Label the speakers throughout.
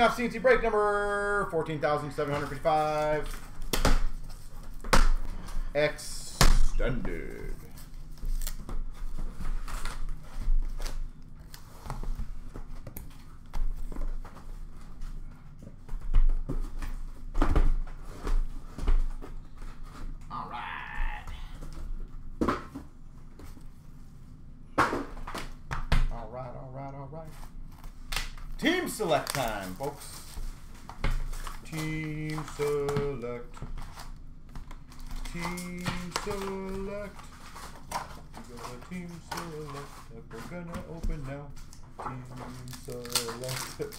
Speaker 1: off CNC break number 14,755. Extended.
Speaker 2: All right.
Speaker 1: All right, all right, all right. Team select time, folks. Team select. Team select. We got a team select that we're gonna open now. Team select.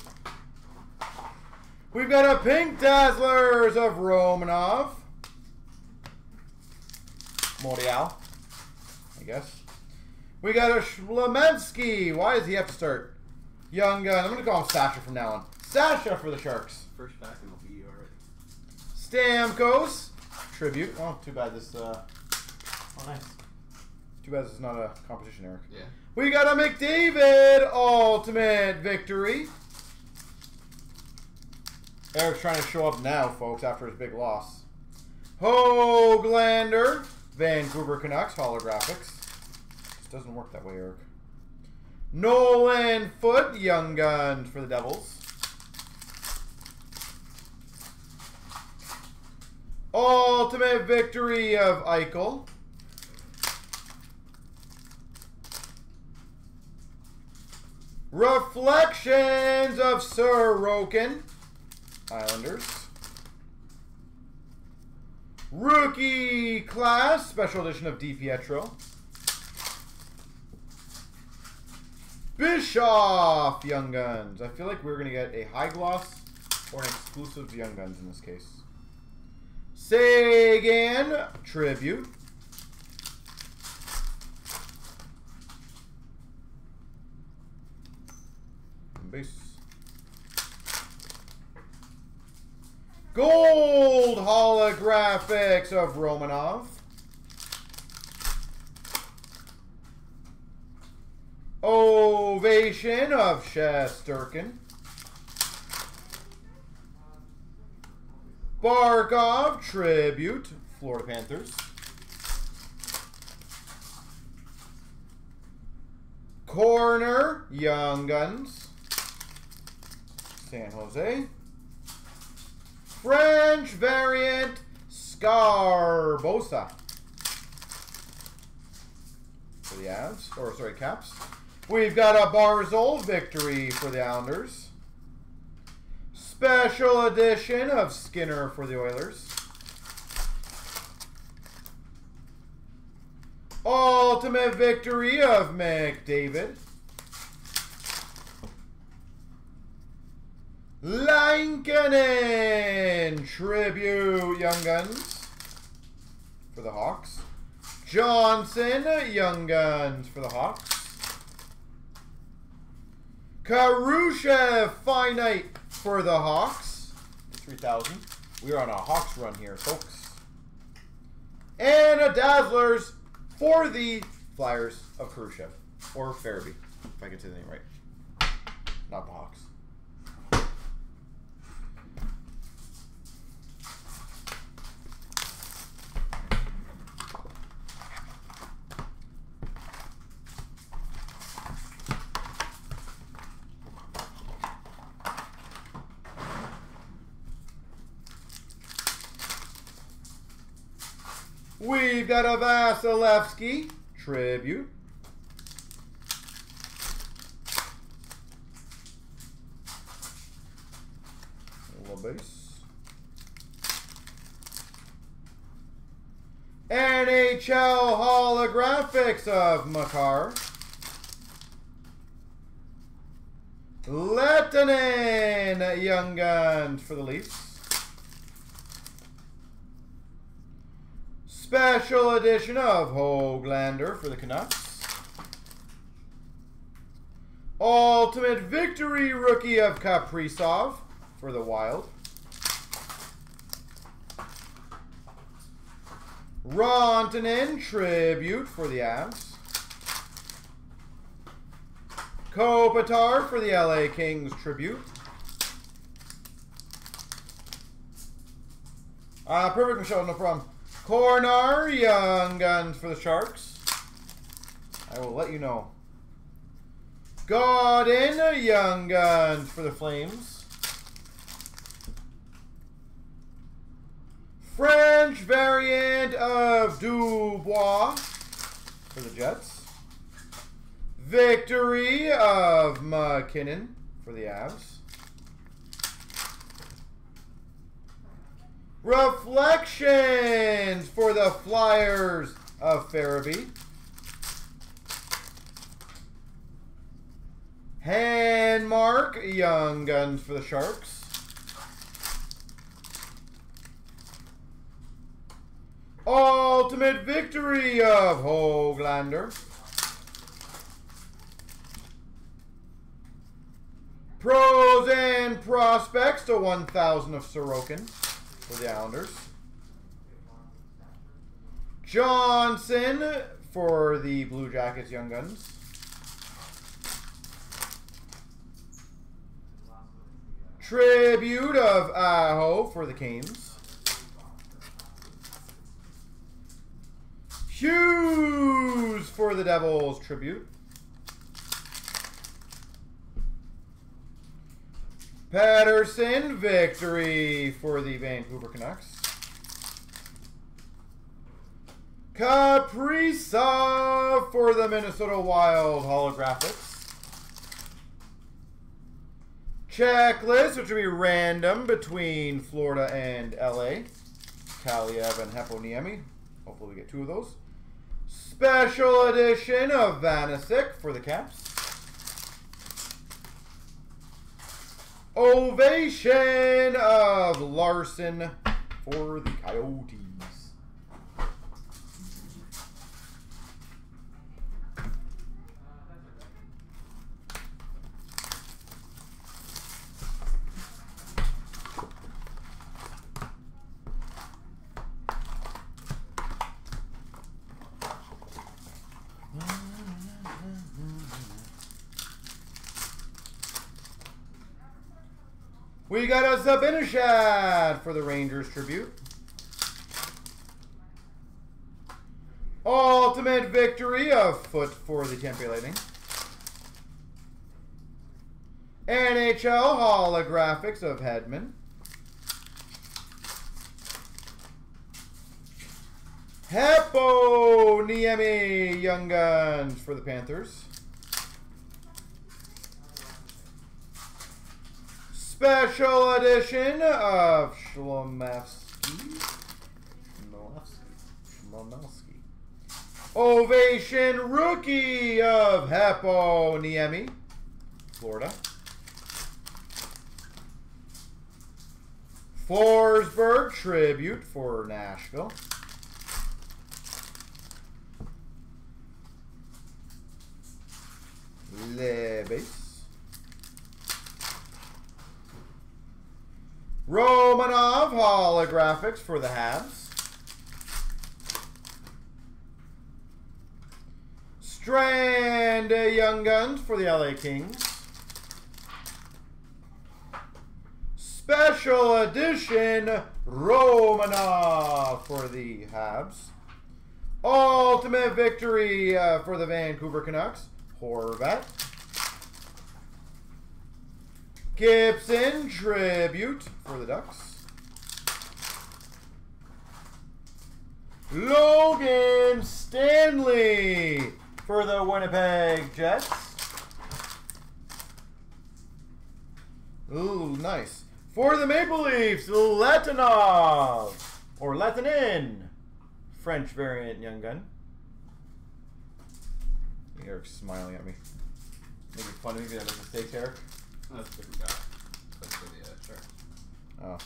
Speaker 1: We've got a pink Dazzlers of Romanov. Morial, I guess. We got a Shlemensky. Why does he have to start? Young gun. I'm going to call him Sasha from now on. Sasha for the Sharks.
Speaker 2: First pack and I'll be already.
Speaker 1: Stamkos. Tribute. Oh, too bad this, uh,
Speaker 2: Oh, nice.
Speaker 1: too bad this is not a competition, Eric.
Speaker 2: Yeah.
Speaker 1: We got a McDavid Ultimate Victory. Eric's trying to show up now, folks, after his big loss. Hoglander, Vancouver Canucks holographics. This doesn't work that way, Eric. Nolan Foote, Young Guns for the Devils. Ultimate Victory of Eichel. Reflections of Sir Sorokin. Islanders. Rookie class, special edition of DiPietro. Bischoff Young Guns. I feel like we're going to get a high gloss or an exclusive Young Guns in this case. Sagan Tribute. Base. Gold holographics of Romanov. Ovation of Shesterkin. Barkov Tribute, Florida Panthers. Corner, Young Guns. San Jose. French variant, Scarbosa. For the Avs, or sorry, Caps. We've got a Barzal victory for the Islanders. Special edition of Skinner for the Oilers. Ultimate victory of McDavid. Lankinen tribute Young Guns for the Hawks. Johnson Young Guns for the Hawks. Karusha Finite for the Hawks. 3,000. We're on a Hawks run here, folks. And a Dazzlers for the Flyers of Khrushchev. Or Farabee, if I get to the name right. Not the Hawks. We've got a Vasilevsky tribute. Base. NHL holographics of Makar. Lehtonen Young Guns for the Leafs. Special edition of Hoglander for the Canucks. Ultimate Victory Rookie of Kaprizov for the Wild. Rantanen Tribute for the Avs. Kopitar for the LA Kings Tribute. Ah, uh, perfect, Michelle, no problem. Corner, Young Guns for the Sharks. I will let you know. Gawdin, Young Guns for the Flames. French variant of Dubois for the Jets. Victory of MacKinnon for the Avs. Reflections for the Flyers of Farabee. Handmark, Young Guns for the Sharks. Ultimate Victory of Hoglander. Pros and Prospects to 1,000 of Sorokin for the Islanders. Johnson for the Blue Jackets Young Guns. Tribute of Aho for the Canes. Hughes for the Devils tribute. Pettersson victory for the Vancouver Canucks. Kaprizov for the Minnesota Wild holographics. Checklist, which will be random between Florida and LA. Kaliyev and Heponiemi. Hopefully we get two of those. Special edition of Vanasek for the Caps. Ovation of Larson for the Coyotes. A Zibanejad for the Rangers tribute. Ultimate victory of Foote for the Tampa Lightning. NHL holographics of Hedman. Heponiemi Young Guns for the Panthers. Special edition of Shlomowski. Shlomowski. Ovation rookie of Heponiemi, Florida. Forsberg tribute for Nashville. Lebes. Romanov holographics for the Habs. Strand Young Guns for the LA Kings. Special edition Romanov for the Habs. Ultimate victory uh, for the Vancouver Canucks. Horvat. Gibson tribute for the Ducks. Logan Stanley for the Winnipeg Jets. Ooh, nice. For the Maple Leafs, Latinov or Latinin, French variant young gun. Eric's smiling at me. Making fun of me because I make mistakes, Eric.
Speaker 2: That's a different guy. That's for the uh.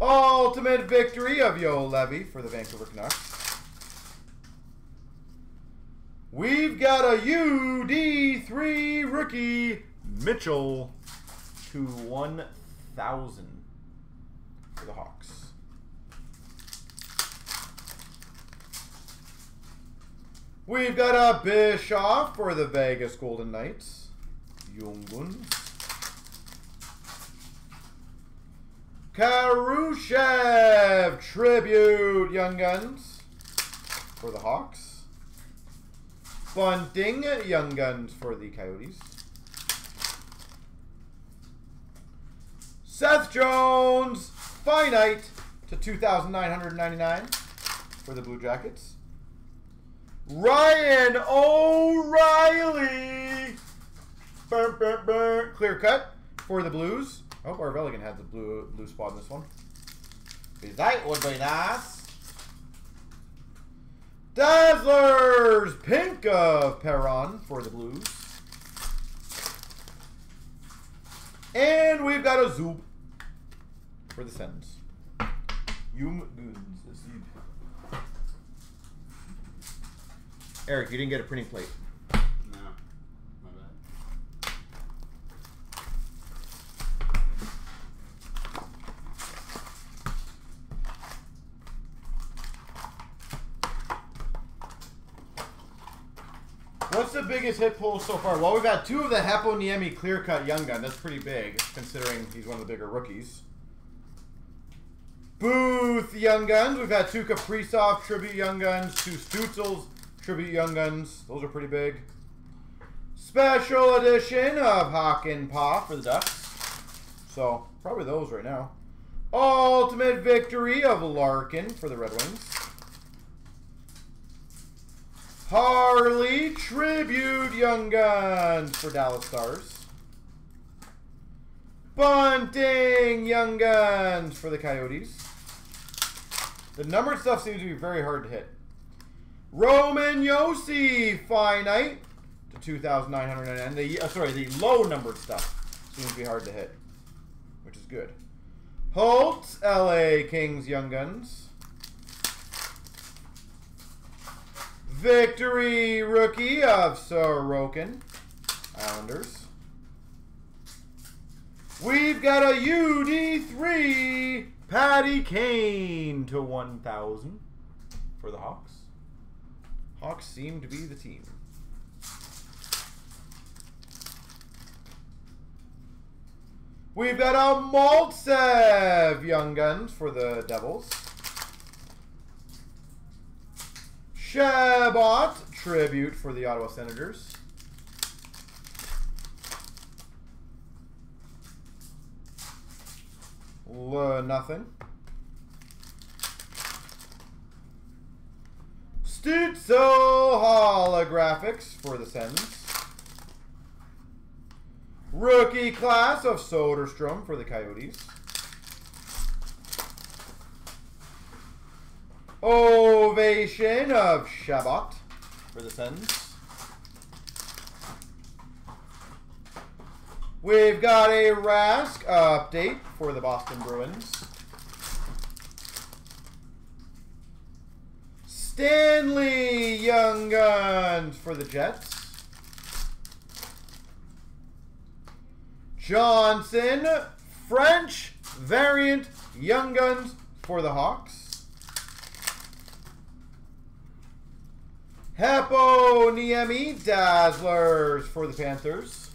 Speaker 1: Oh. Ultimate victory of Juolevi for the Vancouver Canucks. We've got a UD3 rookie Mitchell to 1,000 for the Hawks. We've got a Bischoff for the Vegas Golden Knights. Young Kurashev Tribute Young Guns for the Hawks. Bunting Young Guns for the Coyotes. Seth Jones Finite to 2,999 for the Blue Jackets. Ryan O'Reilly. Clear cut for the Blues. I hope Arveligan had the blue blue spot in this one. That would be nice. Dazzlers Pink of Perron for the Blues. And we've got a Zub for the Sens. Yum Goons. Eric, you didn't get a printing plate.
Speaker 2: No. My bad.
Speaker 1: What's the biggest hit pull so far? Well, we've had two of the Heponiemi clear cut young gun. That's pretty big, considering he's one of the bigger rookies. Booth Young Guns. We've had two Kaprizov Tribute Young Guns, two Stützles Tribute Young Guns. Those are pretty big. Special edition of Hakanpää for the Ducks. So, probably those right now. Ultimate Victory of Larkin for the Red Wings. Harley Tribute Young Guns for Dallas Stars. Bunting Young Guns for the Coyotes. The numbered stuff seems to be very hard to hit. Roman Josi Finite to 2,909. The uh, sorry, the low numbered stuff seems to be hard to hit, which is good. Holtz LA Kings Young Guns. Victory rookie of Sorokin Islanders. We've got a UD3 Patty Kane to 1,000 for the Hawks. Hawks seem to be the team. We've got a Maltsev Young Guns for the Devils. Chabot Tribute for the Ottawa Senators. L nothing. Stützle Holographics for the Sens. Rookie class of Soderstrom for the Coyotes. Ovation of Chabot for the Sens. We've got a Rask update for the Boston Bruins. Stanley Young Guns for the Jets. Johnson French variant Young Guns for the Hawks. Heponiemi Dazzlers for the Panthers.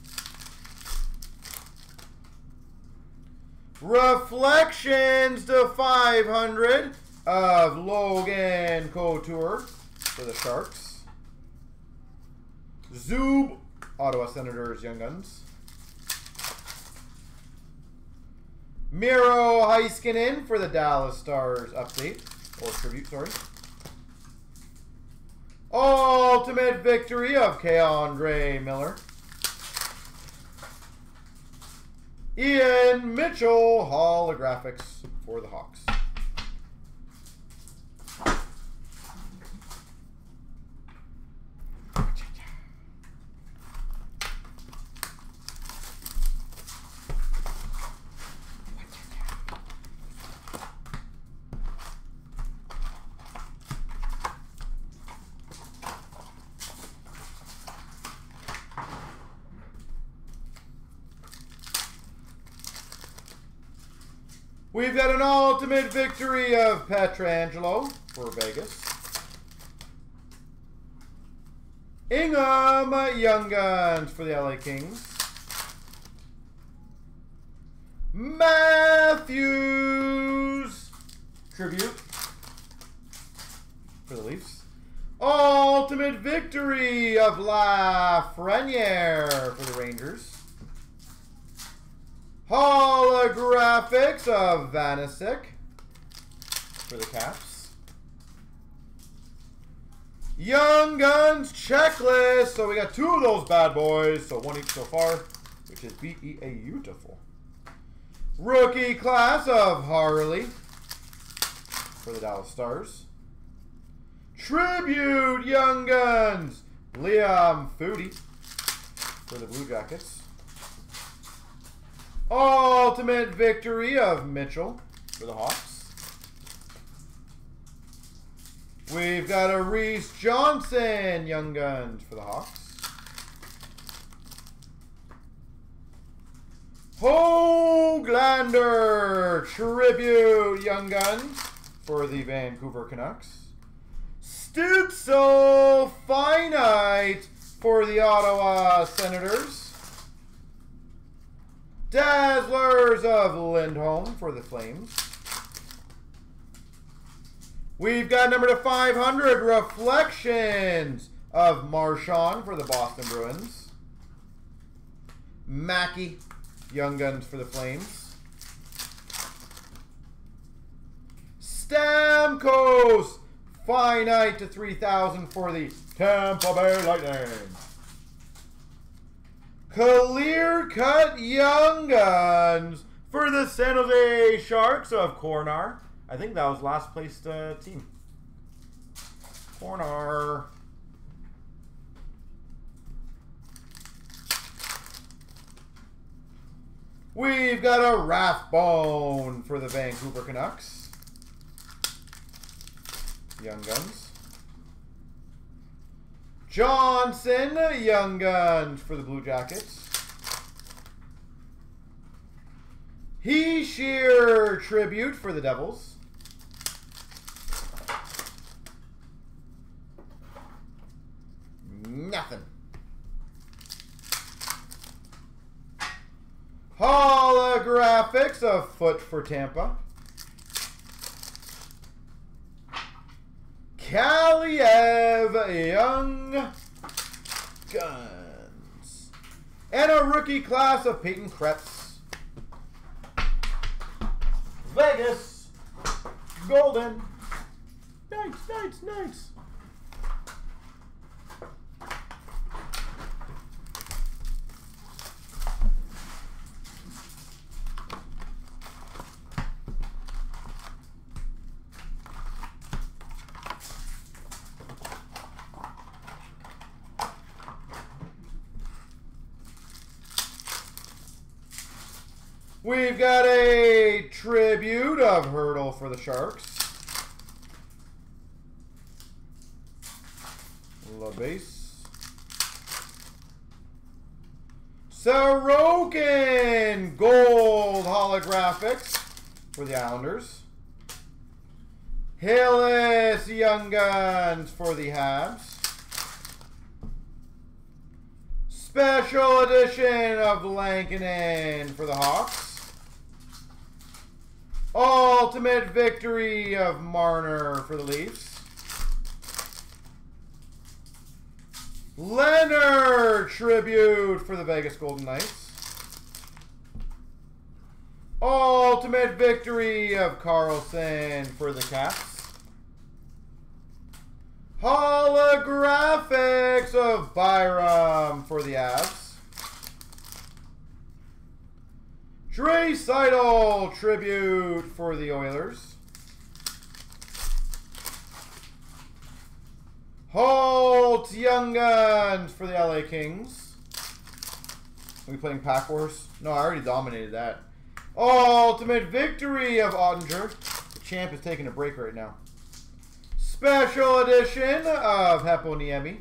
Speaker 1: Reflections to 500 of Logan Couture for the Sharks. Zub, Ottawa Senators Young Guns. Miro Heiskanen for the Dallas Stars update, or tribute, sorry. Ultimate victory of K'Andre Miller. Ian Mitchell holographics for the Hawks. We've got an ultimate victory of Pietrangelo for Vegas. Ingham Young Guns for the LA Kings. Matthews tribute for the Leafs. Ultimate victory of Lafreniere for the Rangers. Holographics of Vanasek for the Caps. Young Guns checklist. So we got two of those bad boys. So one each so far, which is B-E-A beautiful. Rookie class of Harley for the Dallas Stars. Tribute Young Guns, Liam Foudy for the Blue Jackets. Ultimate Victory of Mitchell for the Hawks. We've got a Reese Johnson Young Guns for the Hawks. Hoglander Tribute Young Guns for the Vancouver Canucks. Stützle Finite for the Ottawa Senators. Dazzlers of Lindholm for the Flames. We've got number to 500 Reflections of Marchand for the Boston Bruins. Mackey, Young Guns for the Flames. Stamkos, finite to 3,000 for the Tampa Bay Lightning. Clear cut Young Guns for the San Jose Sharks of Cornar. I think that was last placed uh, team. Cornar. We've got a Rathbone for the Vancouver Canucks. Young Guns. Johnson, Young Guns for the Blue Jackets. Hischier Tribute for the Devils. Nothing. Holographics a Foote for Tampa. Kaliyev Young Guns. And a rookie class of Peyton Krebs. Vegas. Golden. Nice, nice, nice. We've got a tribute of Hertl for the Sharks. La base. Sorokin gold holographics for the Islanders. Hillis Young Guns for the Habs. Special edition of Lankinen for the Hawks. Ultimate victory of Marner for the Leafs. Leonard tribute for the Vegas Golden Knights. Ultimate victory of Carlson for the Caps. Holographics of Byram for the Avs. Draisaitl tribute for the Oilers. Holt Young Guns for the LA Kings. Are we playing Pack Wars? No, I already dominated that. Ultimate victory of Oettinger. The champ is taking a break right now. Special edition of Heponiemi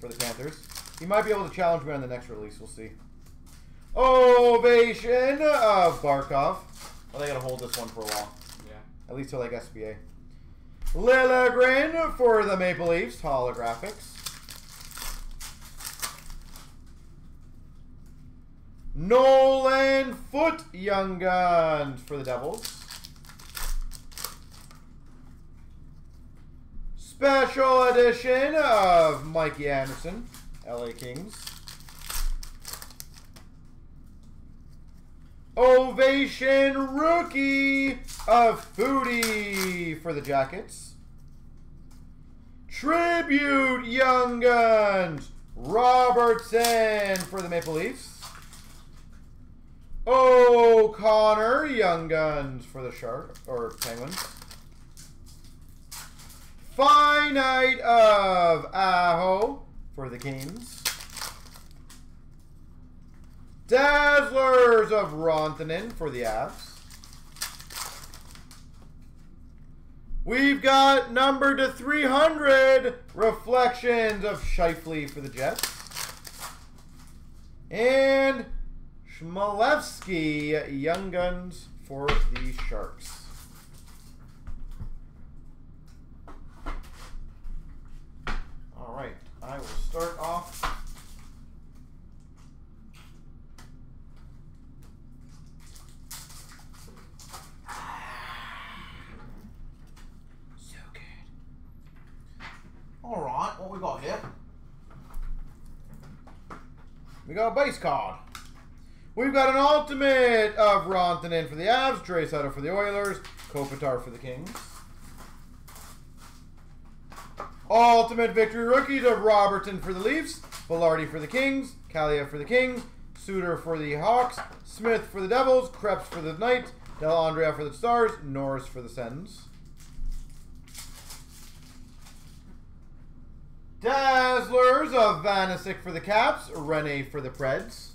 Speaker 1: for the Panthers. He might be able to challenge me on the next release. We'll see. Ovation of Barkov. Well, they gotta hold this one for a while.
Speaker 2: Yeah.
Speaker 1: At least till like SBA. Liljegren for the Maple Leafs, holographics. Nolan Foote Young Guns for the Devils. Special edition of Mikey Anderson, LA Kings. Ovation rookie of Foudy for the Jackets. Tribute Young Guns, Robertson for the Maple Leafs. O'Connor Young Guns for the Shark or Penguins. Finite of Aho for the Kings. Dazzlers of Rantanen for the Avs. We've got number to 300 Reflections of Scheifele for the Jets. And Chmelevski Young Guns for the Sharks. All right, I will start off. So good. All right, what we got here? We got a base card. We've got an ultimate of Rantanen for the Avs, Draisaitl for the Oilers, Kopitar for the Kings. Ultimate victory rookies of Robertson for the Leafs, Vilardi for the Kings, Kalia for the Kings, Suter for the Hawks, Smith for the Devils, Krebs for the Knights, Dellandrea for the Stars, Norris for the Sens. Dazzlers of Vanisic for the Caps, Rinne for the Preds.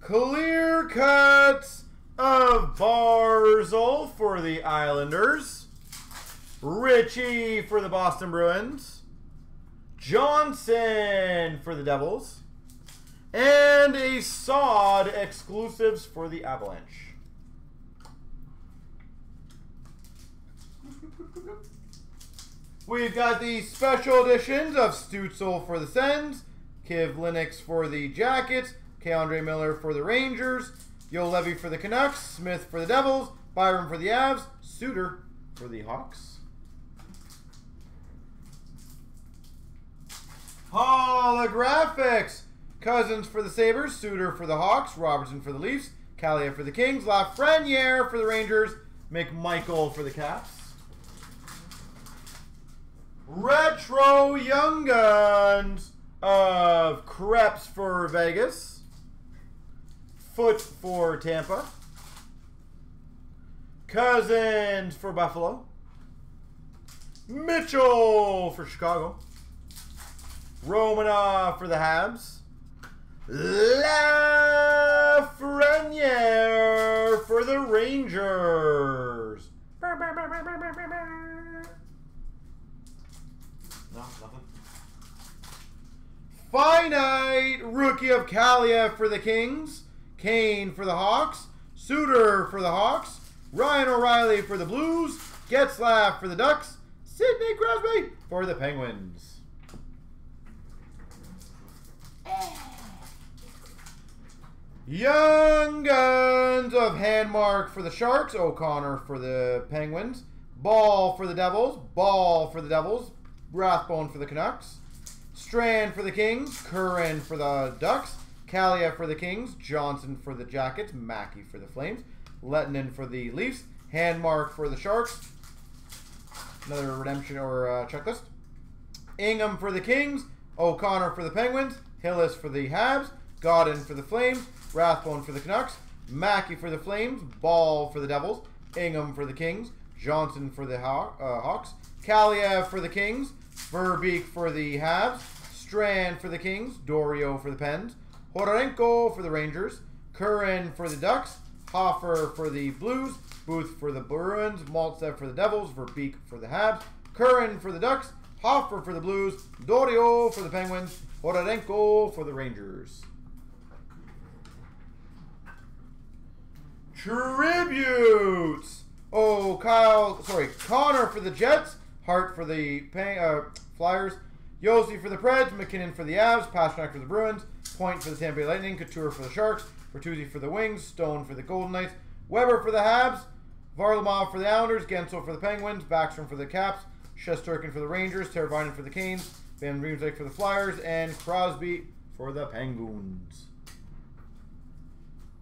Speaker 1: Clear cuts of Barzal for the Islanders. Ritchie for the Boston Bruins. Johnson for the Devils. And a Sod exclusives for the Avalanche. We've got the special editions of Stützle for the Sens, Kiv Linux for the Jackets, K'Andre Miller for the Rangers, Juolevi for the Canucks, Smith for the Devils, Byram for the Avs, Suter for the Hawks. Holographics. Cozens for the Sabres, Suter for the Hawks, Robertson for the Leafs, Kalia for the Kings, Lafreniere for the Rangers, McMichael for the Caps. Retro Young Guns of Krebs for Vegas. Foote for Tampa. Cozens for Buffalo. Mitchell for Chicago. Romanov for the Habs. Lafreniere for the Rangers. No, nothing. Finite rookie of Kalia for the Kings. Kane for the Hawks. Suter for the Hawks. Ryan O'Reilly for the Blues. Getzlaff for the Ducks. Sidney Crosby for the Penguins. Young Guns of Handmark for the Sharks. O'Connor for the Penguins. Ball for the Devils. Ball for the Devils. Rathbone for the Canucks. Strand for the Kings. Curran for the Ducks. Kalia for the Kings. Johnson for the Jackets. Mackey for the Flames. Lehtonen for the Leafs. Handmark for the Sharks. Another redemption or uh, checklist. Ingham for the Kings. O'Connor for the Penguins. Hillis for the Habs. Gawdin for the Flames. Rathbone for the Canucks. Mackey for the Flames. Ball for the Devils. Ingham for the Kings. Johnson for the Haw uh, Hawks. Kaliyev for the Kings. Verbeek for the Habs. Strand for the Kings. Dorio for the Pens. Horenko for the Rangers. Curran for the Ducks. Hofer for the Blues. Booth for the Bruins. Maltsev for the Devils. Verbeek for the Habs. Curran for the Ducks. Hofer for the Blues. Dorio for the Penguins. Horenko for the Rangers. Tributes. Oh, Kyle, sorry, Connor for the Jets, Hart for the Pang, uh, Flyers, Josi for the Preds, MacKinnon for the Avs, Pastrnak for the Bruins, Point for the Tampa Bay Lightning, Couture for the Sharks, Bertuzzi for the Wings, Stone for the Golden Knights, Weber for the Habs, Varlamov for the Islanders, Guentzel for the Penguins, Backstrom for the Caps, Shesterkin for the Rangers, Teravainen for the Canes, Van Riemsdyk for the Flyers, and Crosby for the Penguins.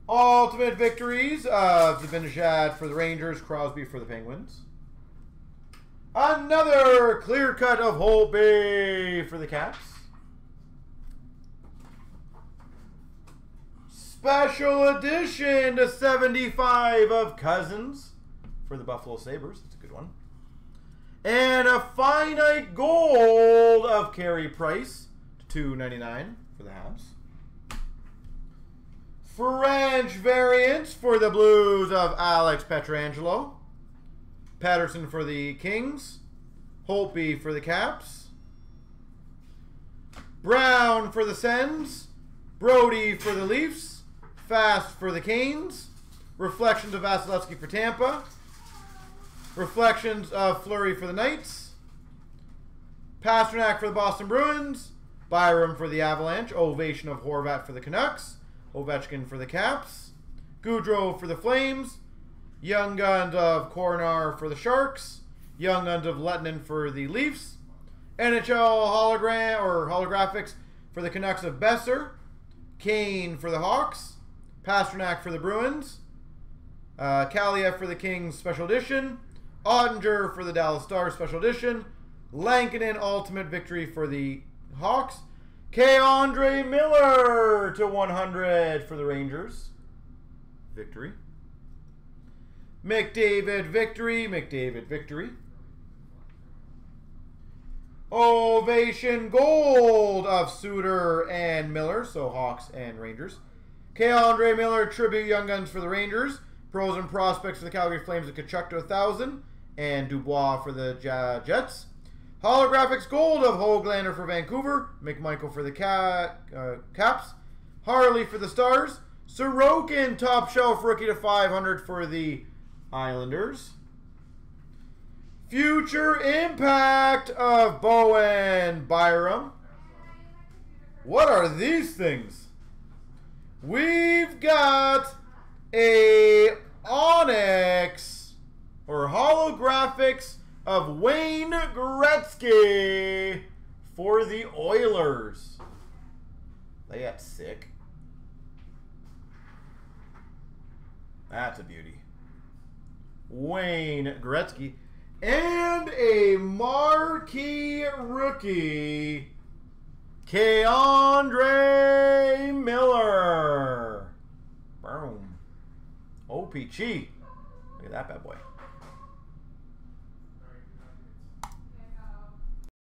Speaker 1: Ultimate victories of Zibanejad for the Rangers, Crosby for the Penguins. Another clear cut of Holtby for the Caps. Special edition to 75 of Cozens for the Buffalo Sabres. That's a good one. And a finite gold of Carey Price to 299 for the Habs. French variants for the Blues of Alex Pietrangelo. Patterson for the Kings. Holtby for the Caps. Brown for the Sens. Brodie for the Leafs. Fast for the Canes. Reflections of Vasilevsky for Tampa. Reflections of Fleury for the Knights. Pastrnak for the Boston Bruins. Byram for the Avalanche. Ovation of Horvat for the Canucks. Ovechkin for the Caps. Gaudreau for the Flames. Young Guns of Coronar for the Sharks. Young Guns of Lehtonen for the Leafs. NHL hologram or holographics for the Canucks of Boeser. Kane for the Hawks. Pastrnak for the Bruins. Uh, for the Kings Special Edition. Oettinger for the Dallas Stars Special Edition. Lankinen Ultimate Victory for the Hawks. K'Andre Miller to 100 for the Rangers. Victory. McDavid Victory. McDavid Victory. Ovation Gold of Suter and Miller. So Hawks and Rangers. K'Andre Miller Tribute Young Guns for the Rangers. Pros and Prospects for the Calgary Flames of Tkachuk to 1,000. And Dubois for the Jets. Holographics Gold of Hoglander for Vancouver. McMichael for the Cat, uh, Caps. Harley for the Stars. Sorokin Top Shelf Rookie to 500 for the Islanders. Future Impact of Bowen Byram. What are these things? We've got a Onyx or holographics of Wayne Gretzky for the Oilers. They got sick. That's a beauty. Wayne Gretzky. And a marquee rookie, K'Andre Miller. Boom. OPG. Look at that bad boy.